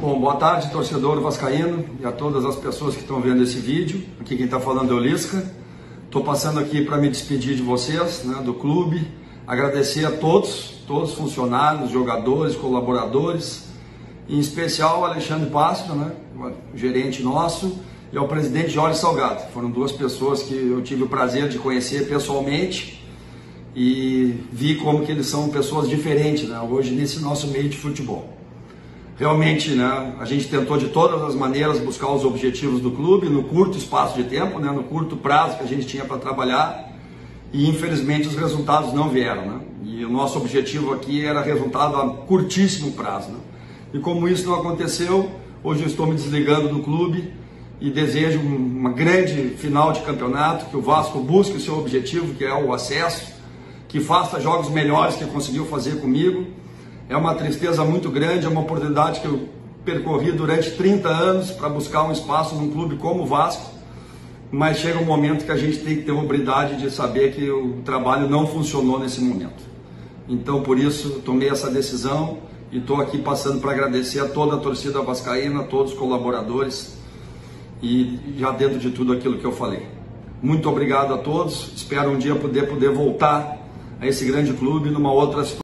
Bom, boa tarde, torcedor vascaíno e a todas as pessoas que estão vendo esse vídeo. Aqui quem está falando é o Lisca. Estou passando aqui para me despedir de vocês, né, do clube, agradecer a todos, todos os funcionários, jogadores, colaboradores, em especial ao Alexandre Pássaro, né, gerente nosso, e ao presidente Jorge Salgado. Foram duas pessoas que eu tive o prazer de conhecer pessoalmente e vi como que eles são pessoas diferentes né, hoje nesse nosso meio de futebol. Realmente, né, a gente tentou de todas as maneiras buscar os objetivos do clube no curto espaço de tempo, né, no curto prazo que a gente tinha para trabalhar e infelizmente os resultados não vieram. Né? E o nosso objetivo aqui era resultado a curtíssimo prazo. Né? E como isso não aconteceu, hoje eu estou me desligando do clube e desejo uma grande final de campeonato, que o Vasco busque o seu objetivo, que é o acesso, que faça jogos melhores que conseguiu fazer comigo. É uma tristeza muito grande, é uma oportunidade que eu percorri durante 30 anos para buscar um espaço num clube como o Vasco, mas chega um momento que a gente tem que ter hombridade de saber que o trabalho não funcionou nesse momento. Então, por isso, tomei essa decisão e estou aqui passando para agradecer a toda a torcida vascaína, a todos os colaboradores e já dentro de tudo aquilo que eu falei. Muito obrigado a todos, espero um dia poder, poder voltar a esse grande clube numa outra situação.